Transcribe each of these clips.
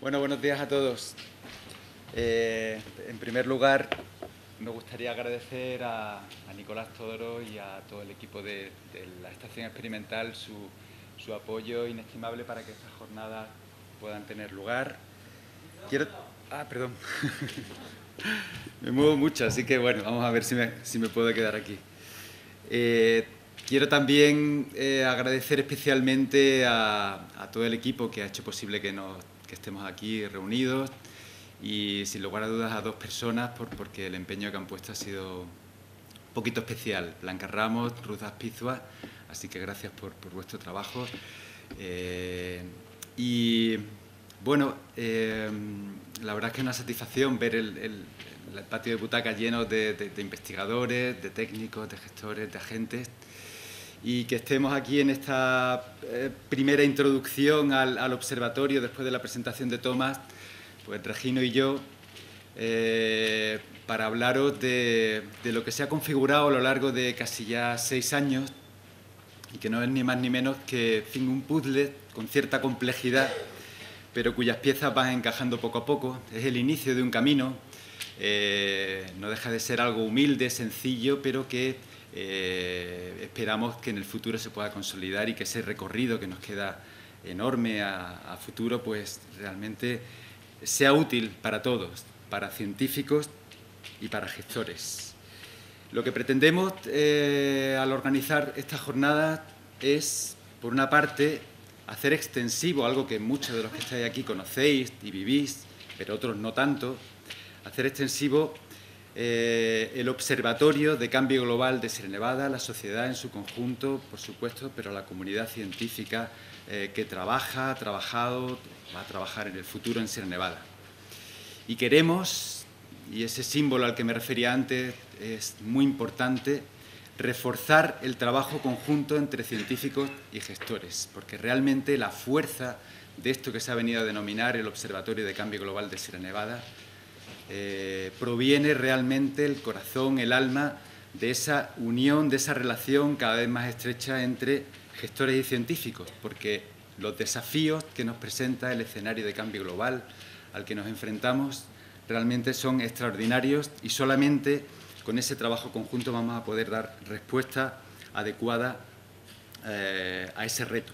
Bueno, buenos días a todos. Eh, en primer lugar, me gustaría agradecer a, Nicolás Todoro y a todo el equipo de, la Estación Experimental su, apoyo inestimable para que estas jornadas puedan tener lugar. Quiero... Ah, perdón. me muevo mucho, así que bueno, vamos a ver si me, si me puedo quedar aquí. Eh, quiero también eh, agradecer especialmente a, a todo el equipo que ha hecho posible que nos que estemos aquí reunidos y sin lugar a dudas a dos personas por, porque el empeño que han puesto ha sido un poquito especial. Blanca Ramos, Ruth Aspizua, así que gracias por, vuestro trabajo. Eh, y bueno, eh, la verdad es que es una satisfacción ver el, patio de butacas lleno de, investigadores, de técnicos, de gestores, de agentes y que estemos aquí en esta eh, primera introducción al, observatorio después de la presentación de Tomás, pues Regino y yo, eh, para hablaros de, lo que se ha configurado a lo largo de casi ya seis años y que no es ni más ni menos que un puzzle con cierta complejidad, pero cuyas piezas van encajando poco a poco. Es el inicio de un camino, eh, no deja de ser algo humilde, sencillo, pero que eh, esperamos que en el futuro se pueda consolidar y que ese recorrido que nos queda enorme a, futuro, pues realmente sea útil para todos, para científicos y para gestores. Lo que pretendemos eh, al organizar esta jornada es, por una parte, hacer extensivo algo que muchos de los que estáis aquí conocéis y vivís, pero otros no tanto, hacer extensivo eh, el Observatorio de Cambio Global de Sierra Nevada, la sociedad en su conjunto, por supuesto, pero la comunidad científica eh, que trabaja, ha trabajado, va a trabajar en el futuro en Sierra Nevada. Y queremos, y ese símbolo al que me refería antes es muy importante, reforzar el trabajo conjunto entre científicos y gestores, porque realmente la fuerza de esto que se ha venido a denominar el Observatorio de Cambio Global de Sierra Nevada eh, proviene realmente el corazón, el alma de esa unión, de esa relación cada vez más estrecha entre gestores y científicos, porque los desafíos que nos presenta el escenario de cambio global al que nos enfrentamos realmente son extraordinarios y solamente con ese trabajo conjunto vamos a poder dar respuesta adecuada eh, a ese reto.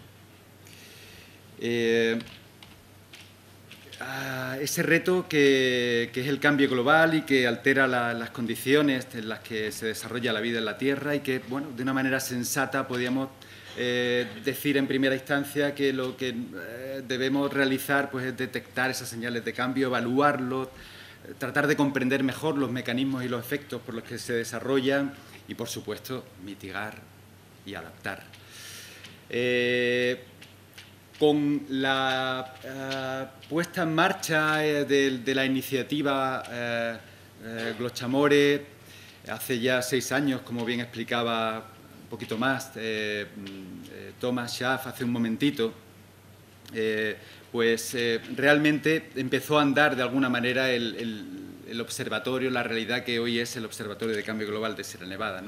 Eh, ese reto que, es el cambio global y que altera las condiciones en las que se desarrolla la vida en la Tierra y que, bueno, de una manera sensata podríamos eh, decir en primera instancia que lo que eh, debemos realizar pues, es detectar esas señales de cambio, evaluarlos, tratar de comprender mejor los mecanismos y los efectos por los que se desarrollan y, por supuesto, mitigar y adaptar. Con la eh, puesta en marcha eh, de, la iniciativa eh, Glochamore hace ya seis años, como bien explicaba un poquito más Thomas Schaff hace un momentito, pues realmente empezó a andar de alguna manera el, observatorio, la realidad que hoy es el Observatorio de Cambio Global de Sierra Nevada.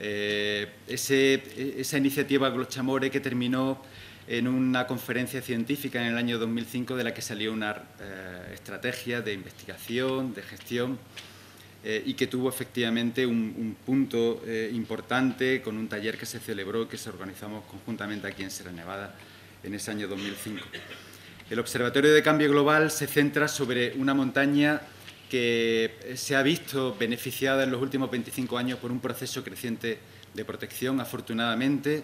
Esa iniciativa Glochamore que terminó en una conferencia científica en el año 2005 de la que salió una eh, estrategia de investigación, de gestión eh, y que tuvo efectivamente un, punto eh, importante con un taller que se celebró, que se organizamos conjuntamente aquí en Sierra Nevada en ese año 2005. El Observatorio de Cambio Global se centra sobre una montaña que se ha visto beneficiada en los últimos 25 años por un proceso creciente de protección, afortunadamente,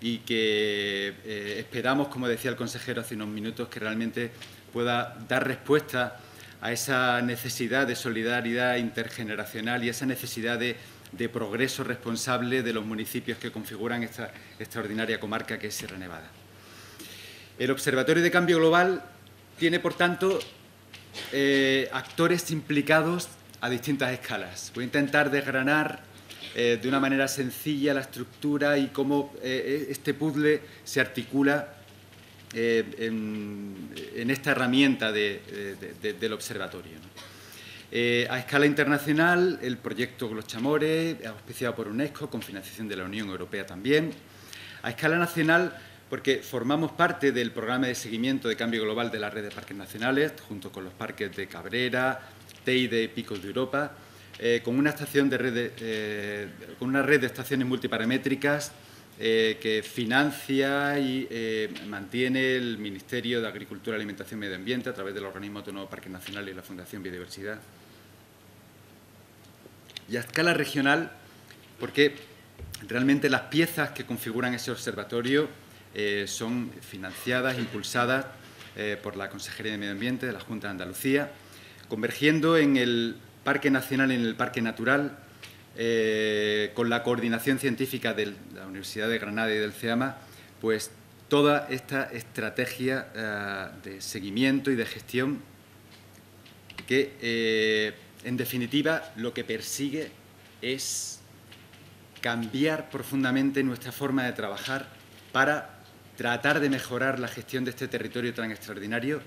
y que eh, esperamos, como decía el consejero hace unos minutos, que realmente pueda dar respuesta a esa necesidad de solidaridad intergeneracional y esa necesidad de, progreso responsable de los municipios que configuran esta extraordinaria comarca que es Sierra Nevada. El Observatorio de Cambio Global tiene, por tanto, eh, actores implicados a distintas escalas. Voy a intentar desgranar eh, de una manera sencilla la estructura y cómo eh, este puzzle se articula en, esta herramienta del observatorio. a escala internacional, el proyecto Glochamore, auspiciado por UNESCO, con financiación de la Unión Europea también. A escala nacional, porque formamos parte del programa de seguimiento de cambio global de la red de parques nacionales, junto con los parques de Cabrera, Teide y Picos de Europa, eh, con, una estación de red eh, con una red de estaciones multiparamétricas eh, que financia y mantiene el Ministerio de Agricultura, Alimentación y Medio Ambiente a través del Organismo Autónomo Parques Nacionales y la Fundación Biodiversidad. Y a escala regional, porque realmente las piezas que configuran ese observatorio eh, son financiadas, impulsadas eh, por la Consejería de Medio Ambiente de la Junta de Andalucía, convergiendo en el Parque Nacional y en el Parque Natural, eh, con la coordinación científica de la Universidad de Granada y del CEAMA, pues toda esta estrategia de seguimiento y de gestión que, en definitiva, lo que persigue es cambiar profundamente nuestra forma de trabajar para tratar de mejorar la gestión de este territorio tan extraordinario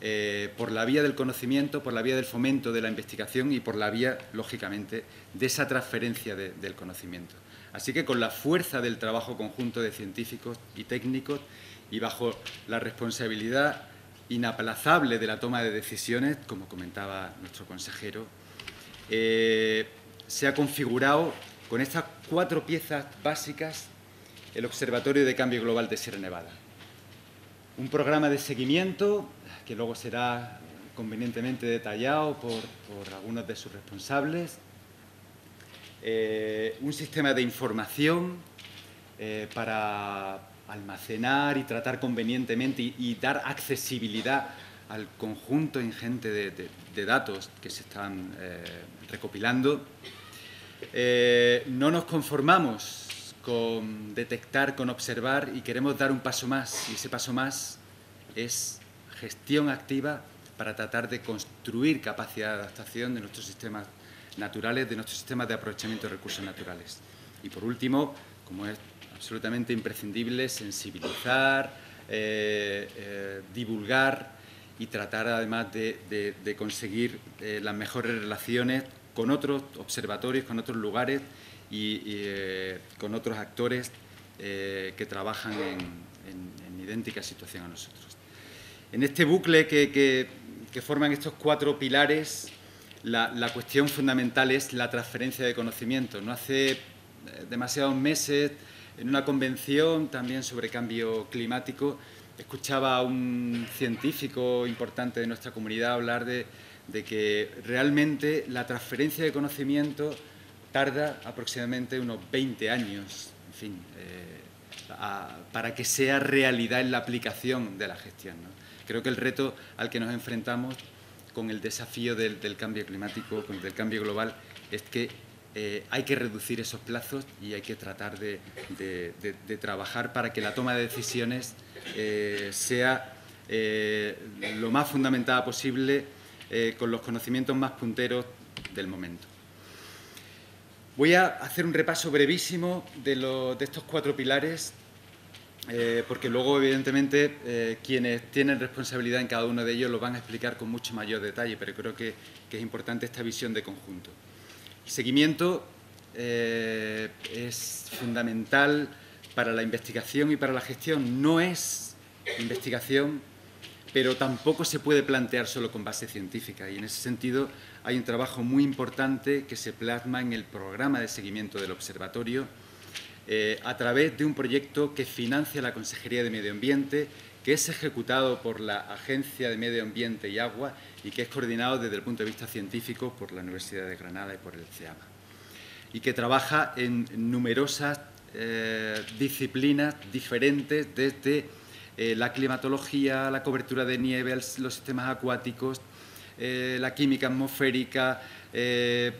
eh, por la vía del conocimiento, por la vía del fomento de la investigación y por la vía, lógicamente, de esa transferencia del conocimiento. Así que con la fuerza del trabajo conjunto de científicos y técnicos y bajo la responsabilidad inaplazable de la toma de decisiones, como comentaba nuestro consejero, eh, se ha configurado con estas cuatro piezas básicas el Observatorio de Cambio Global de Sierra Nevada. Un programa de seguimiento que luego será convenientemente detallado por, algunos de sus responsables. Eh, un sistema de información eh, para almacenar y tratar convenientemente y, dar accesibilidad al conjunto ingente de, datos que se están eh, recopilando. no nos conformamos con detectar, con observar y queremos dar un paso más. Y ese paso más es gestión activa para tratar de construir capacidad de adaptación de nuestros sistemas naturales, de nuestros sistemas de aprovechamiento de recursos naturales. Y por último, como es absolutamente imprescindible, sensibilizar, eh, eh, divulgar y tratar además de, conseguir eh, las mejores relaciones con otros observatorios, con otros lugares y, eh, con otros actores eh, que trabajan en, idéntica situación a nosotros. En este bucle que, forman estos cuatro pilares, la, cuestión fundamental es la transferencia de conocimiento. No hace eh, demasiados meses, en una convención también sobre cambio climático, escuchaba a un científico importante de nuestra comunidad hablar de, de que realmente la transferencia de conocimiento tarda aproximadamente unos 20 años, en fin, eh, para que sea realidad en la aplicación de la gestión. Creo que el reto al que nos enfrentamos con el desafío del, cambio climático, con el cambio global, es que eh, hay que reducir esos plazos y hay que tratar de, trabajar para que la toma de decisiones eh, sea lo más fundamentada posible con los conocimientos más punteros del momento. Voy a hacer un repaso brevísimo de, estos cuatro pilares, eh, porque luego, evidentemente, eh, quienes tienen responsabilidad en cada uno de ellos lo van a explicar con mucho mayor detalle, pero creo que, es importante esta visión de conjunto. El seguimiento eh, es fundamental para la investigación y para la gestión. No es investigación, pero tampoco se puede plantear solo con base científica, y en ese sentido hay un trabajo muy importante que se plasma en el programa de seguimiento del observatorio eh, a través de un proyecto que financia la Consejería de Medio Ambiente, que es ejecutado por la Agencia de Medio Ambiente y Agua y que es coordinado desde el punto de vista científico por la Universidad de Granada y por el CEAMA. Y que trabaja en numerosas eh, disciplinas diferentes desde eh, la climatología, la cobertura de nieve, los sistemas acuáticos, eh, la química atmosférica, eh,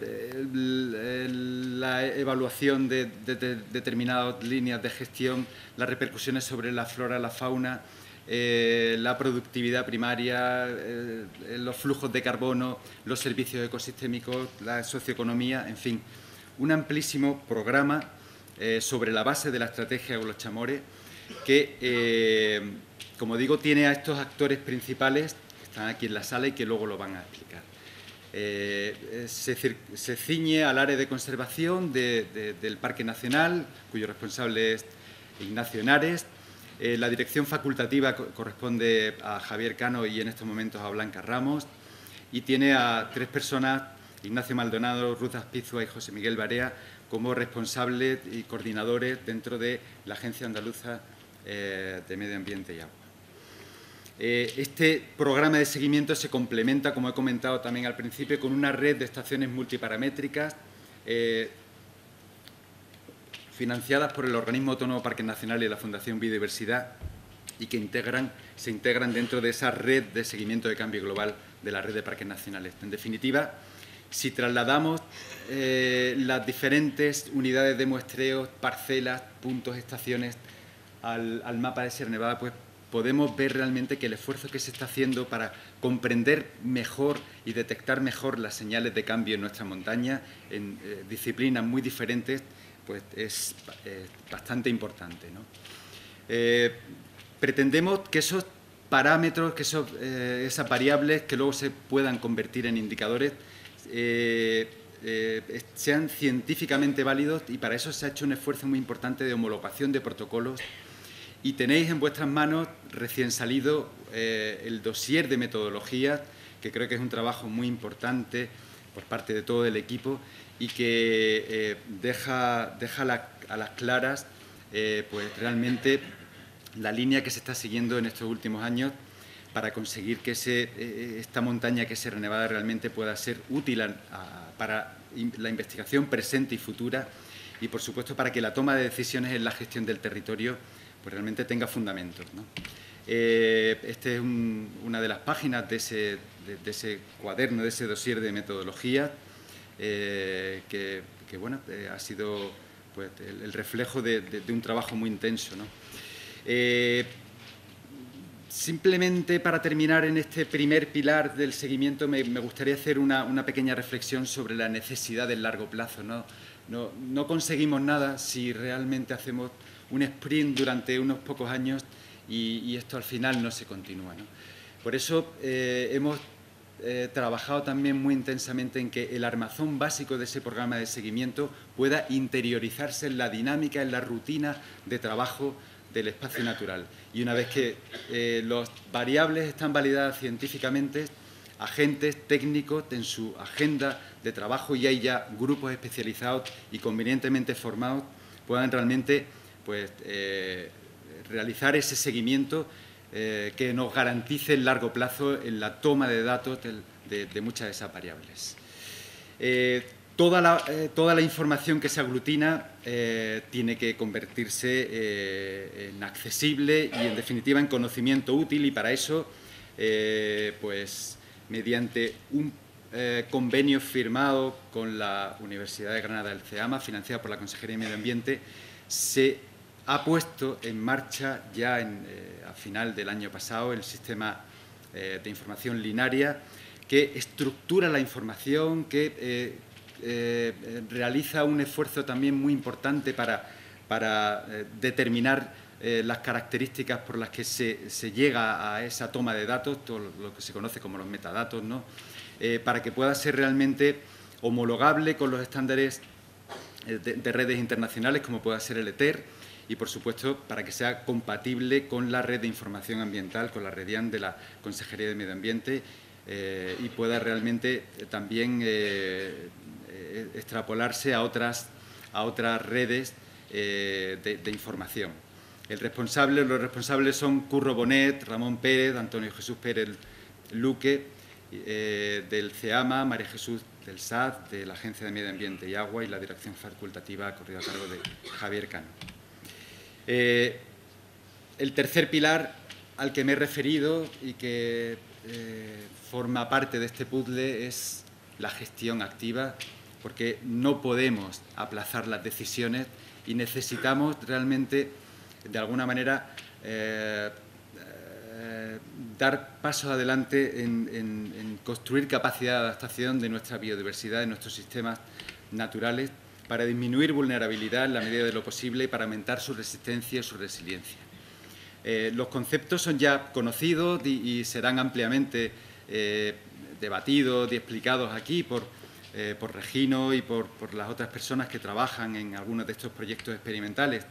la evaluación de, determinadas líneas de gestión, las repercusiones sobre la flora, la fauna, eh, la productividad primaria, los flujos de carbono, los servicios ecosistémicos, la socioeconomía, en fin, un amplísimo programa sobre la base de la estrategia de los chamores que, como digo, tiene a estos actores principales están aquí en la sala y que luego lo van a explicar. Eh, se, ciñe al área de conservación del Parque Nacional, cuyo responsable es Ignacio Henares, Eh, la dirección facultativa corresponde a Javier Cano y en estos momentos a Blanca Ramos y tiene a tres personas, Ignacio Maldonado, Ruth Aspizua y José Miguel Barea, como responsables y coordinadores dentro de la Agencia Andaluza eh, de Medio Ambiente y Agua. Eh, este programa de seguimiento se complementa, como he comentado también al principio, con una red de estaciones multiparamétricas eh, financiadas por el Organismo Autónomo Parques Nacionales y la Fundación Biodiversidad y que integran, se integran dentro de esa red de seguimiento de cambio global de la red de parques nacionales. En definitiva, si trasladamos eh, las diferentes unidades de muestreo, parcelas, puntos, estaciones al, mapa de Sierra Nevada, pues podemos ver realmente que el esfuerzo que se está haciendo para comprender mejor y detectar mejor las señales de cambio en nuestra montaña, en eh, disciplinas muy diferentes, pues es bastante importante. Eh, pretendemos que esos parámetros, que esas variables que luego se puedan convertir en indicadores, eh, eh, sean científicamente válidos y para eso se ha hecho un esfuerzo muy importante de homologación de protocolos y tenéis en vuestras manos recién salido eh, el dossier de metodología, que creo que es un trabajo muy importante por parte de todo el equipo y que deja, deja a las claras pues realmente la línea que se está siguiendo en estos últimos años para conseguir que eh, esta montaña que se Nevada realmente pueda ser útil para la investigación presente y futura y, por supuesto, para que la toma de decisiones en la gestión del territorio pues, realmente tenga fundamentos. Eh, esta es una de las páginas de ese, cuaderno, de ese dossier de metodología, eh, que, bueno, ha sido pues, el, reflejo de, un trabajo muy intenso. Simplemente para terminar en este primer pilar del seguimiento me, gustaría hacer una, pequeña reflexión sobre la necesidad del largo plazo. No, no, conseguimos nada si realmente hacemos un sprint durante unos pocos años y, esto al final no se continúa. Por eso eh, hemos eh, trabajado también muy intensamente en que el armazón básico de ese programa de seguimiento pueda interiorizarse en la dinámica, en la rutina de trabajo del espacio natural. Y una vez que eh, las variables están validadas científicamente, agentes técnicos en su agenda de trabajo y hay ya grupos especializados y convenientemente formados puedan realmente pues, eh, realizar ese seguimiento eh, que nos garantice el largo plazo en la toma de datos de, muchas de esas variables. Eh, toda la, información que se aglutina tiene que convertirse en accesible y, en definitiva, en conocimiento útil y para eso, pues, mediante un convenio firmado con la Universidad de Granada del CEAMA, financiado por la Consejería de Medio Ambiente, se ha puesto en marcha ya a final del año pasado el sistema de información linaria que estructura la información, que eh, realiza un esfuerzo también muy importante para, para eh, determinar eh, las características por las que se, llega a esa toma de datos, todo lo que se conoce como los metadatos, ¿no? para que pueda ser realmente homologable con los estándares de, redes internacionales como pueda ser el ETER y, por supuesto, para que sea compatible con la red de información ambiental, con la REDIAN de la Consejería de Medio Ambiente y pueda realmente también eh, extrapolarse a otras, a otras redes eh, de, información. El responsable, los responsables son Curro Bonet, Ramón Pérez, Antonio Jesús Pérez Luque, eh, del CEAMA, María Jesús del SAD, de la Agencia de Medio Ambiente y Agua y la dirección facultativa corrido a cargo de Javier Cano. El tercer pilar al que me he referido y que forma parte de este puzzle es la gestión activa porque no podemos aplazar las decisiones y necesitamos realmente, de alguna manera, eh, eh, dar pasos adelante en, construir capacidad de adaptación de nuestra biodiversidad, de nuestros sistemas naturales, para disminuir vulnerabilidad en la medida de lo posible y para aumentar su resistencia y su resiliencia. Eh, los conceptos son ya conocidos y, serán ampliamente debatidos y explicados aquí por eh, por Regino y por, las otras personas que trabajan en algunos de estos proyectos experimentales.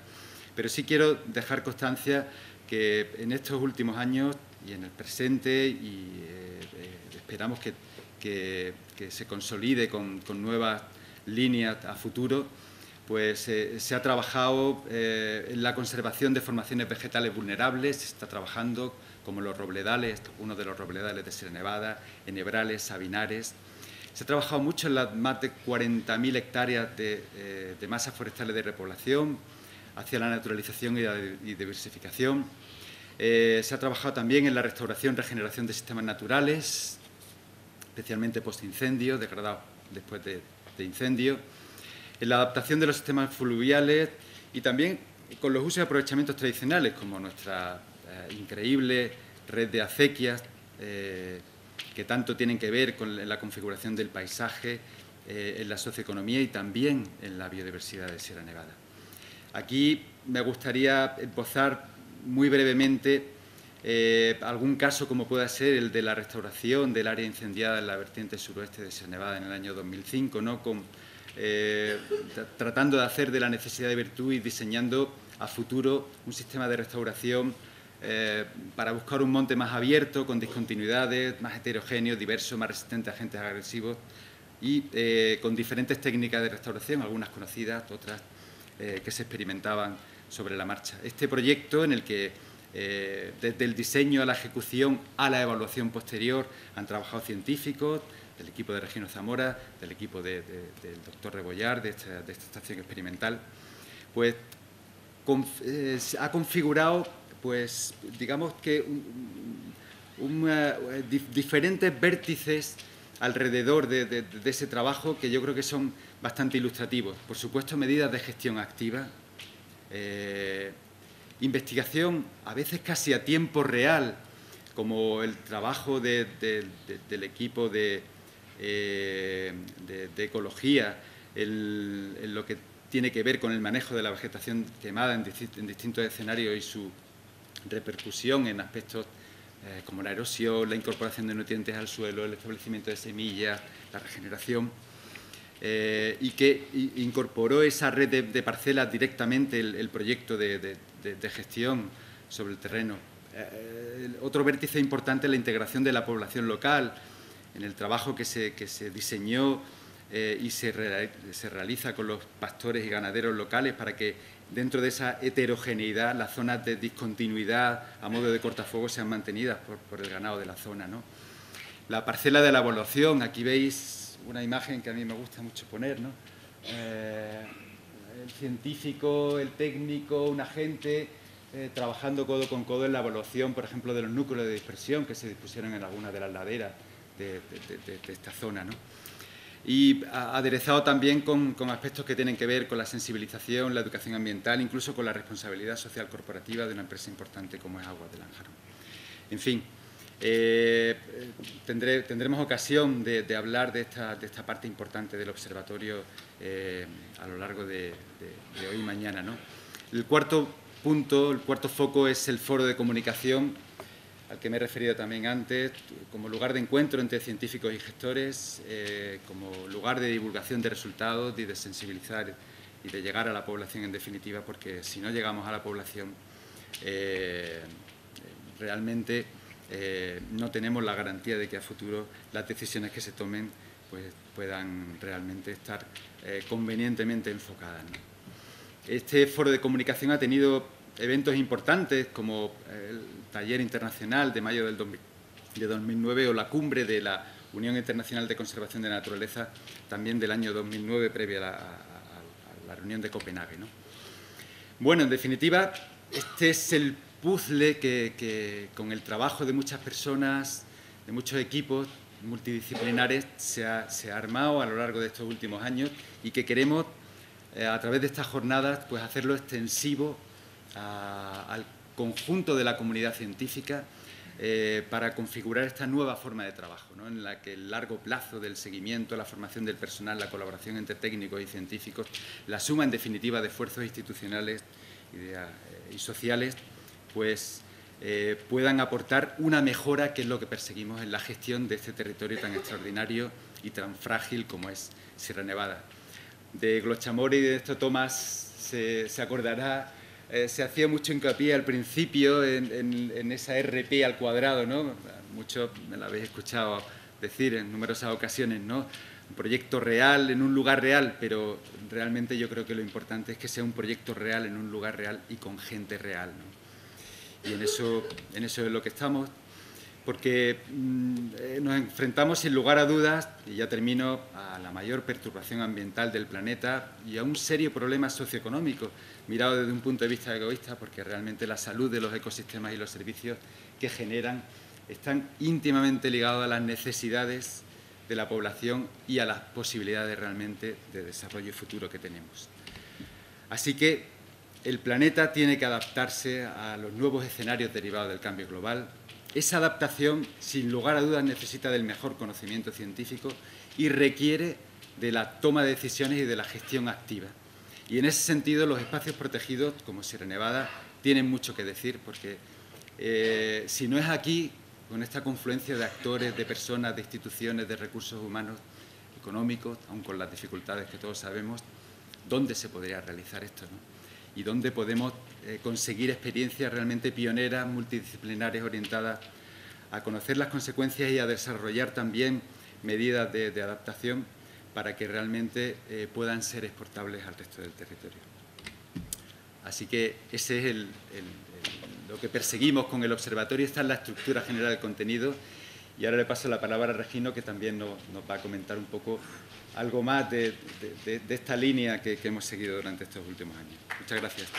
Pero sí quiero dejar constancia que en estos últimos años y en el presente, y eh, eh, esperamos que, se consolide con, nuevas líneas a futuro, pues eh, se ha trabajado en la conservación de formaciones vegetales vulnerables, se está trabajando como los robledales, uno de los robledales de Sierra Nevada, enhebrales, sabinares. Se ha trabajado mucho en las más de 40.000 hectáreas de, de masas forestales de repoblación, hacia la naturalización y diversificación. Eh, se ha trabajado también en la restauración regeneración de sistemas naturales, especialmente post-incendio, degradados después de, incendio, en la adaptación de los sistemas fluviales y también con los usos y aprovechamientos tradicionales, como nuestra eh, increíble red de acequias, eh, que tanto tienen que ver con la configuración del paisaje, en la socioeconomía y también en la biodiversidad de Sierra Nevada. Aquí me gustaría esbozar muy brevemente eh, algún caso como pueda ser el de la restauración del área incendiada en la vertiente suroeste de Sierra en el año 2005, ¿no? Eh, tratando de hacer de la necesidad de virtud y diseñando a futuro un sistema de restauración eh, para buscar un monte más abierto, con discontinuidades, más heterogéneo, diverso, más resistente a agentes agresivos y con diferentes técnicas de restauración, algunas conocidas, otras que se experimentaban sobre la marcha. Este proyecto en el que eh, desde el diseño a la ejecución a la evaluación posterior han trabajado científicos del equipo de Regino Zamora, del equipo del doctor Rebollar, de esta, estación experimental, pues eh, ha configurado, pues digamos que diferentes vértices alrededor de, ese trabajo que yo creo que son bastante ilustrativos. Por supuesto, medidas de gestión activa, eh, investigación a veces casi a tiempo real, como el trabajo del equipo de, eh, ecología, en lo que tiene que ver con el manejo de la vegetación quemada en, distintos escenarios y su repercusión en aspectos eh, como la erosión, la incorporación de nutrientes al suelo, el establecimiento de semillas, la regeneración. Eh, y que incorporó esa red de, parcelas directamente el, proyecto de, gestión sobre el terreno. Eh, otro vértice importante es la integración de la población local en el trabajo que se, diseñó eh, y se, realiza con los pastores y ganaderos locales para que dentro de esa heterogeneidad las zonas de discontinuidad a modo de cortafuego sean mantenidas por, el ganado de la zona. La parcela de la evaluación, aquí veis una imagen que a mí me gusta mucho poner, ¿no? Eh, el científico, el técnico, un agente eh, trabajando codo con codo en la evaluación, por ejemplo, de los núcleos de dispersión que se dispusieron en algunas de las laderas de, esta zona. ¿no? Y aderezado también con, aspectos que tienen que ver con la sensibilización, la educación ambiental, incluso con la responsabilidad social corporativa de una empresa importante como es Agua de Lanjarón. En fin, eh, tendremos ocasión de, hablar de esta, parte importante del observatorio eh, a lo largo de, hoy y mañana. El cuarto punto, el cuarto foco es el foro de comunicación, al que me he referido también antes, como lugar de encuentro entre científicos y gestores, eh, como lugar de divulgación de resultados y de sensibilizar y de llegar a la población en definitiva, porque si no llegamos a la población, realmente eh, no tenemos la garantía de que a futuro las decisiones que se tomen pues, puedan realmente estar eh, convenientemente enfocadas. Este foro de comunicación ha tenido eventos importantes como el taller internacional de mayo del de 2009 o la cumbre de la Unión Internacional de Conservación de Naturaleza también del año 2009 previa a la, reunión de Copenhague. Bueno, en definitiva, este es el puzzle que, con el trabajo de muchas personas, de muchos equipos multidisciplinares, se ha, armado a lo largo de estos últimos años y que queremos, eh, a través de estas jornadas, pues hacerlo extensivo al conjunto de la comunidad científica eh, para configurar esta nueva forma de trabajo, en la que el largo plazo del seguimiento, la formación del personal, la colaboración entre técnicos y científicos, la suma en definitiva de esfuerzos institucionales y eh, sociales pues eh, puedan aportar una mejora que es lo que perseguimos en la gestión de este territorio tan extraordinario y tan frágil como es Sierra Nevada. De Glochamore y de esto Tomás se, acordará eh, se hacía mucho hincapié al principio en, esa RP al cuadrado, ¿no? Muchos me lo habéis escuchado decir en numerosas ocasiones, ¿no? Un proyecto real en un lugar real, pero realmente yo creo que lo importante es que sea un proyecto real en un lugar real y con gente real, ¿no? Y en eso, en eso es lo que estamos porque mm, nos enfrentamos sin lugar a dudas, y ya termino, a la mayor perturbación ambiental del planeta y a un serio problema socioeconómico, mirado desde un punto de vista egoísta, porque realmente la salud de los ecosistemas y los servicios que generan están íntimamente ligados a las necesidades de la población y a las posibilidades realmente de desarrollo futuro que tenemos. Así que el planeta tiene que adaptarse a los nuevos escenarios derivados del cambio global, esa adaptación, sin lugar a dudas, necesita del mejor conocimiento científico y requiere de la toma de decisiones y de la gestión activa. Y en ese sentido, los espacios protegidos, como Sierra Nevada, tienen mucho que decir, porque eh, si no es aquí, con esta confluencia de actores, de personas, de instituciones, de recursos humanos, económicos, aun con las dificultades que todos sabemos, ¿dónde se podría realizar esto? Y dónde podemos eh, conseguir experiencias realmente pioneras, multidisciplinarias, orientadas a conocer las consecuencias y a desarrollar también medidas de, adaptación para que realmente eh, puedan ser exportables al resto del territorio. Así que ese es lo que perseguimos con el observatorio, esta es la estructura general del contenido y ahora le paso la palabra a Regino que también nos, va a comentar un poco algo más de, esta línea que hemos seguido durante estos últimos años. Muchas gracias.